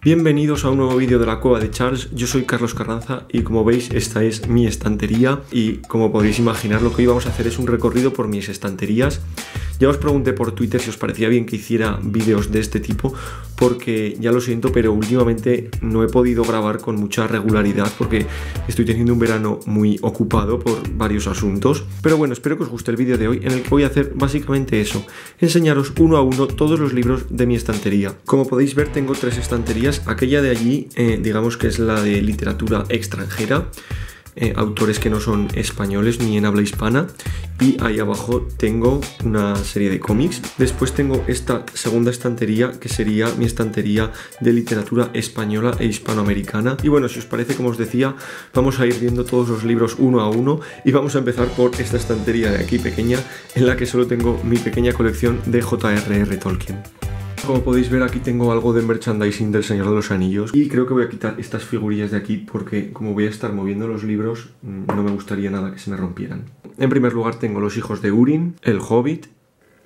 Bienvenidos a un nuevo vídeo de la cueva de Charles, yo soy Carlos Carranza y como veis esta es mi estantería. Y como podéis imaginar lo que hoy vamos a hacer es un recorrido por mis estanterías ya os pregunté por Twitter si os parecía bien que hiciera vídeos de este tipo, porque ya lo siento, pero últimamente no he podido grabar con mucha regularidad porque estoy teniendo un verano muy ocupado por varios asuntos. Pero bueno, espero que os guste el vídeo de hoy en el que voy a hacer básicamente eso, enseñaros uno a uno todos los libros de mi estantería. Como podéis ver tengo tres estanterías, aquella de allí eh, digamos que es la de literatura extranjera, eh, autores que no son españoles ni en habla hispana. Y ahí abajo tengo una serie de cómics. Después tengo esta segunda estantería que sería mi estantería de literatura española e hispanoamericana. Y bueno, si os parece, como os decía, vamos a ir viendo todos los libros uno a uno y vamos a empezar por esta estantería de aquí pequeña en la que solo tengo mi pequeña colección de J.R.R. Tolkien. Como podéis ver aquí tengo algo de merchandising del Señor de los Anillos y creo que voy a quitar estas figurillas de aquí porque como voy a estar moviendo los libros mm, no me gustaría nada que se me rompieran. En primer lugar tengo Los Hijos de Urin, El Hobbit,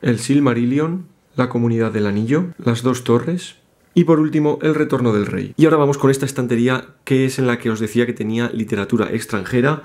El Silmarillion, La Comunidad del Anillo, Las Dos Torres, y por último, El Retorno del Rey. Y ahora vamos con esta estantería que es en la que os decía que tenía literatura extranjera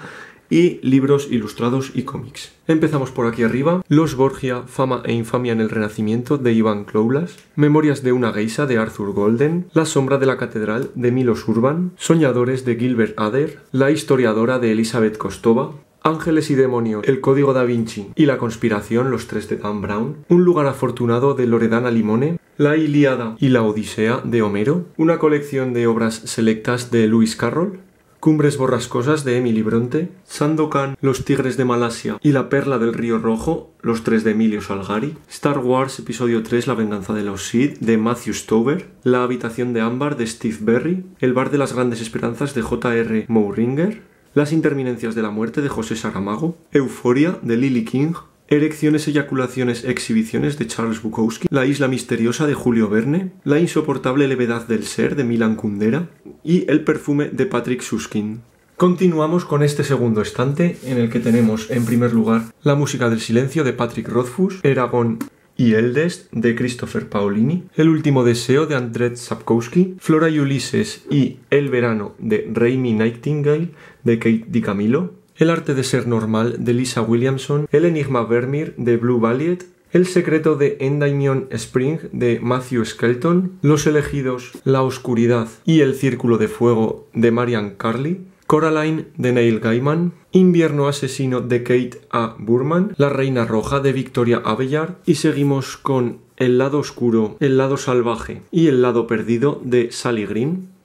y libros ilustrados y cómics. Empezamos por aquí arriba, Los Borgia, Fama e Infamia en el Renacimiento de Iván Cloulas, Memorias de una geisa de Arthur Golden, La sombra de la catedral de Milos Urban, Soñadores de Gilbert Ader, La historiadora de Elizabeth Kostova, Ángeles y Demonios, El Código da Vinci y La Conspiración, los tres de Dan Brown, Un lugar afortunado de Loredana Limone, La Ilíada y la Odisea de Homero, una colección de obras selectas de Lewis Carroll, Cumbres borrascosas de Emily Bronte, Sandokan, Los Tigres de Malasia y La Perla del Río Rojo, los tres de Emilio Salgari, Star Wars Episodio 3, La Venganza de los Sith de Matthew Stover, La Habitación de Ámbar de Steve Berry, El Bar de las Grandes Esperanzas de J.R. Mouringer, Las Interminencias de la Muerte de José Saramago, Euforia de Lily King, Erecciones, eyaculaciones, exhibiciones de Charles Bukowski, La isla misteriosa de Julio Verne, La insoportable levedad del ser de Milan Kundera y El perfume de Patrick Suskin. Continuamos con este segundo estante en el que tenemos en primer lugar La música del silencio de Patrick Rothfuss, Eragon y Eldest de Christopher Paolini, El último deseo de Andrzej Sapkowski, Flora y Ulises y El verano de Raimi Nightingale de Kate DiCamillo, el arte de ser normal de Lisa Williamson, El enigma Vermeer de Blue Valiant, El secreto de Endymion Spring de Matthew Skelton, Los elegidos, La oscuridad y El círculo de fuego de Marian Carley, Coraline de Neil Gaiman, Invierno asesino de Kate A. Burman, La reina roja de Victoria Aveyard y seguimos con El lado oscuro, El lado salvaje y El lado perdido de Sally Green.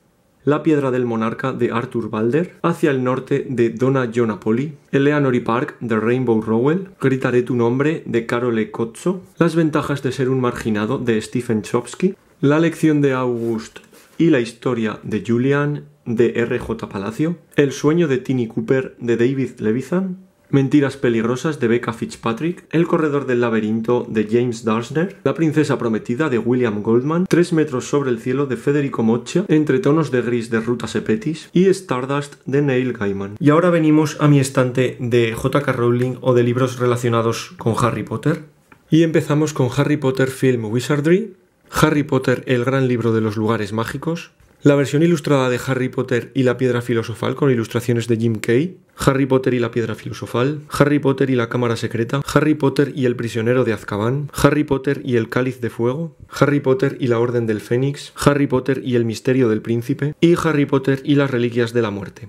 La piedra del monarca de Arthur Balder, Hacia el norte de Donna Jonapoli, Eleanor Park de Rainbow Rowell, Gritaré tu nombre de Carole Cozzo, Las ventajas de ser un marginado de Stephen Chomsky, La lección de August y la historia de Julian de R.J. Palacio, El sueño de Tini Cooper de David Levithan, Mentiras peligrosas de Becca Fitzpatrick, El corredor del laberinto de James Darsner, La princesa prometida de William Goldman, Tres metros sobre el cielo de Federico Moccia, Entre tonos de gris de Ruta Sepetis y Stardust de Neil Gaiman. Y ahora venimos a mi estante de J.K. Rowling o de libros relacionados con Harry Potter. Y empezamos con Harry Potter Film Wizardry, Harry Potter el gran libro de los lugares mágicos, la versión ilustrada de Harry Potter y la piedra filosofal con ilustraciones de Jim Kay, Harry Potter y la piedra filosofal, Harry Potter y la cámara secreta, Harry Potter y el prisionero de Azkaban, Harry Potter y el cáliz de fuego, Harry Potter y la orden del Fénix, Harry Potter y el misterio del príncipe y Harry Potter y las reliquias de la muerte.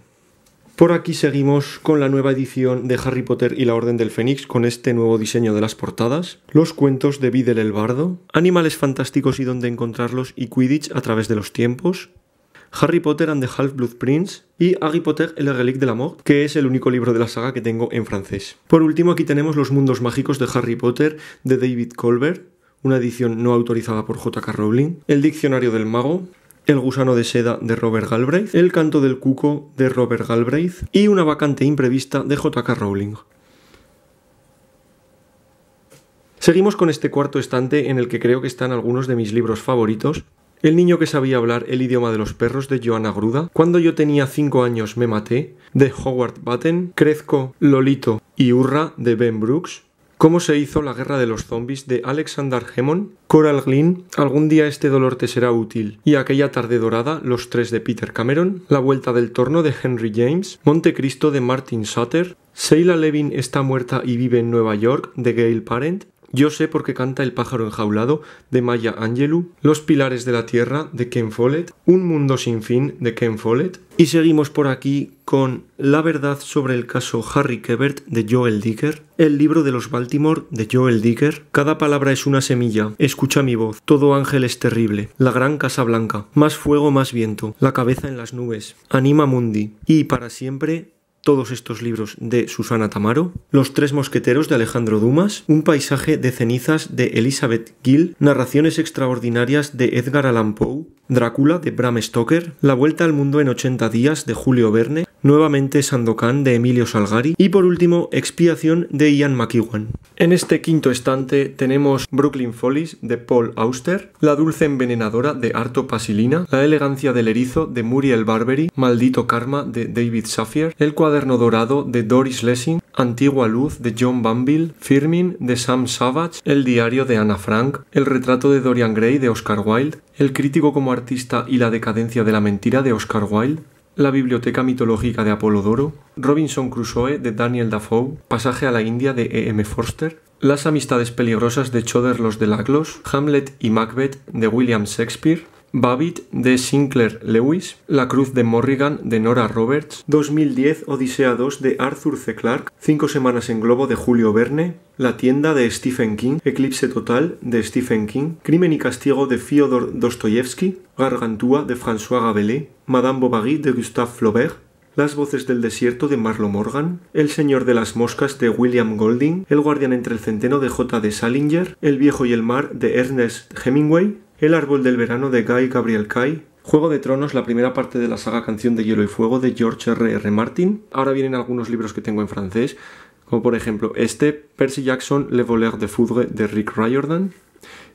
Por aquí seguimos con la nueva edición de Harry Potter y la Orden del Fénix con este nuevo diseño de las portadas, los cuentos de Videl el Bardo, animales fantásticos y dónde encontrarlos y Quidditch a través de los tiempos, Harry Potter and the Half-Blood Prince y Harry Potter et le Relique de la Mort, que es el único libro de la saga que tengo en francés. Por último, aquí tenemos Los Mundos Mágicos de Harry Potter de David Colbert, una edición no autorizada por J.K. Rowling, El Diccionario del Mago, El Gusano de Seda de Robert Galbraith, El Canto del Cuco de Robert Galbraith y Una vacante imprevista de J.K. Rowling. Seguimos con este cuarto estante en el que creo que están algunos de mis libros favoritos, el niño que sabía hablar el idioma de los perros de Joanna Gruda, Cuando yo tenía 5 años me maté, de Howard Batten, Crezco, Lolito y Urra de Ben Brooks, Cómo se hizo la guerra de los zombies de Alexander Hemon, Coral Glynn, Algún día este dolor te será útil. Y Aquella tarde dorada, Los tres de Peter Cameron, La vuelta del torno de Henry James, Montecristo de Martin Sutter, Sheila Levin está muerta y vive en Nueva York de Gail Parent, yo sé por qué canta El pájaro enjaulado de Maya Angelou, Los pilares de la tierra de Ken Follett, Un mundo sin fin de Ken Follett. Y seguimos por aquí con La verdad sobre el caso Harry Quebert de Joel Dicker, El libro de los Baltimore de Joel Dicker. Cada palabra es una semilla. Escucha mi voz. Todo ángel es terrible. La gran casa blanca. Más fuego, más viento. La cabeza en las nubes. Anima Mundi. Y para siempre todos estos libros de Susana Tamaro, Los tres mosqueteros de Alejandro Dumas, Un paisaje de cenizas de Elizabeth Gill, Narraciones extraordinarias de Edgar Allan Poe, Drácula de Bram Stoker, La vuelta al mundo en 80 días de Julio Verne, nuevamente Sandokan de Emilio Salgari y por último Expiación de Ian McEwan. En este quinto estante tenemos Brooklyn Follies de Paul Auster, La dulce envenenadora de Arto Pasilina, La elegancia del erizo de Muriel Barbery, Maldito karma de David Safier, El cuaderno dorado de Doris Lessing, Antigua luz de John Banville, Firmin de Sam Savage, El diario de Anna Frank, El retrato de Dorian Gray de Oscar Wilde, El crítico como artista y la decadencia de la mentira de Oscar Wilde, la Biblioteca mitológica de Apolodoro, Robinson Crusoe de Daniel Dafoe, Pasaje a la India de E. M. Forster, Las amistades peligrosas de Choder los de Laglos, Hamlet y Macbeth de William Shakespeare, Babbitt de Sinclair Lewis, La Cruz de Morrigan de Nora Roberts, 2010 Odisea 2 de Arthur C. Clarke, Cinco semanas en globo de Julio Verne, La tienda de Stephen King, Eclipse total de Stephen King, Crimen y castigo de Fyodor Dostoyevsky, Gargantúa de François Rabelais, Madame Bovary de Gustave Flaubert, las voces del desierto de Marlo Morgan, El señor de las moscas de William Golding, El guardián entre el centeno de J. de Salinger, El viejo y el mar de Ernest Hemingway, el árbol del verano de Guy Gabriel Kai. Juego de Tronos, la primera parte de la saga Canción de Hielo y Fuego de George R. R. Martin. Ahora vienen algunos libros que tengo en francés, como por ejemplo este, Percy Jackson, Le Voleur de Foudre de Rick Riordan.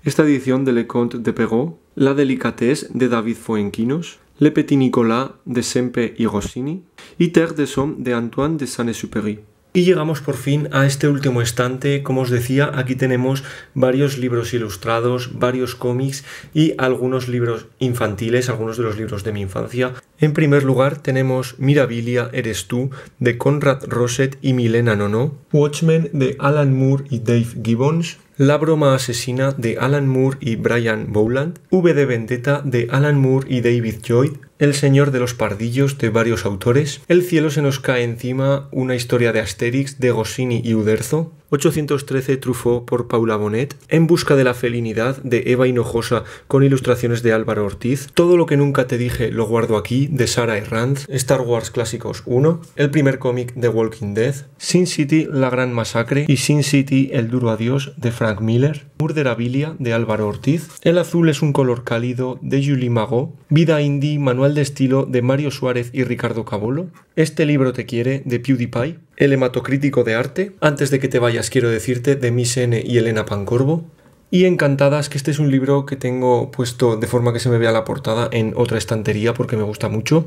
Esta edición de Le Comte de Perrault, La Delicatesse de David Fuenquinos, Le Petit Nicolas de Sempe y Rossini y Terre des Hommes de Antoine de Saint-Exupéry. Y llegamos por fin a este último estante. Como os decía, aquí tenemos varios libros ilustrados, varios cómics y algunos libros infantiles, algunos de los libros de mi infancia. En primer lugar tenemos Mirabilia Eres tú de Conrad Rosset y Milena Nono, Watchmen de Alan Moore y Dave Gibbons, la broma asesina de Alan Moore y Brian Bowland, V de Vendetta de Alan Moore y David Lloyd, el Señor de los Pardillos de varios autores, El cielo se nos cae encima, una historia de Asterix de Goscinny y Uderzo, 813 Truffaut por Paula Bonet, En busca de la felinidad de Eva Hinojosa con ilustraciones de Álvaro Ortiz, Todo lo que nunca te dije lo guardo aquí de Sara Herranz, Star Wars Clásicos 1, el primer cómic de Walking Dead, Sin City La Gran Masacre y Sin City El Duro Adiós de Frank Miller, Murderabilia de Álvaro Ortiz, El azul es un color cálido de Julie Magot, Vida Indie, Manual de estilo de Mario Suárez y Ricardo Cabolo, Este libro te quiere de PewDiePie, el hematocrítico de arte. Antes de que te vayas, quiero decirte de Miss N y Elena Pancorvo. Y encantadas, que este es un libro que tengo puesto de forma que se me vea la portada en otra estantería porque me gusta mucho,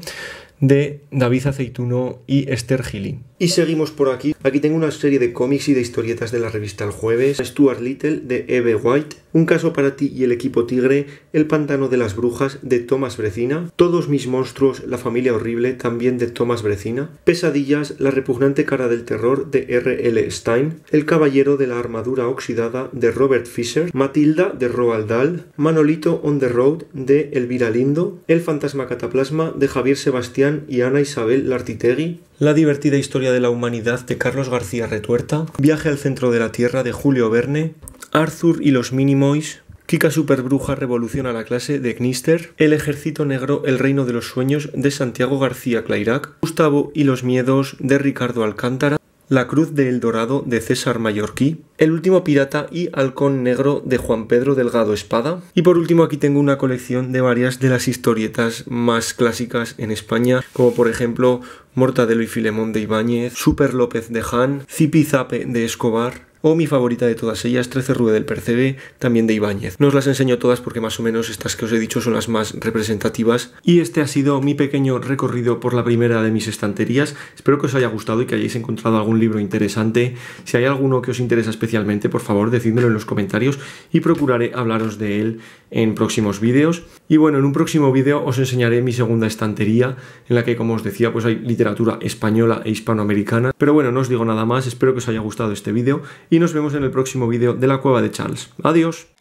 de David Aceituno y Esther Gili. Y seguimos por aquí. Aquí tengo una serie de cómics y de historietas de la revista El Jueves. Stuart Little de Eve White. Un caso para ti y el equipo Tigre. El pantano de las brujas de Thomas Brecina. Todos mis monstruos, la familia horrible también de Thomas Brecina. Pesadillas, la repugnante cara del terror de R. L. Stein. El caballero de la armadura oxidada de Robert Fisher. Matilda de Roald Dahl. Manolito on the Road de Elvira Lindo. El fantasma cataplasma de Javier Sebastián y Ana Isabel Lartitegui. La divertida historia de la humanidad de Carlos García Retuerta, Viaje al centro de la Tierra de Julio Verne, Arthur y los Minimoys, Kika Superbruja revoluciona la clase de Knister, El ejército negro, el reino de los sueños de Santiago García Clairac, Gustavo y los miedos de Ricardo Alcántara, la Cruz de El Dorado de César Mallorquí, El último pirata y Halcón Negro de Juan Pedro Delgado Espada. Y por último aquí tengo una colección de varias de las historietas más clásicas en España, como por ejemplo Mortadelo y Filemón de Ibáñez, Super López de Han, Zipizape de Escobar, o mi favorita de todas ellas, 13 Rue del Percebe, también de Ibáñez. No os las enseño todas porque más o menos estas que os he dicho son las más representativas y este ha sido mi pequeño recorrido por la primera de mis estanterías. Espero que os haya gustado y que hayáis encontrado algún libro interesante. Si hay alguno que os interesa especialmente, por favor decídmelo en los comentarios y procuraré hablaros de él en próximos vídeos. Y bueno, en un próximo vídeo os enseñaré mi segunda estantería en la que, como os decía, pues hay literatura española e hispanoamericana. Pero bueno, no os digo nada más, espero que os haya gustado este vídeo y nos vemos en el próximo vídeo de la cueva de Charles. Adiós.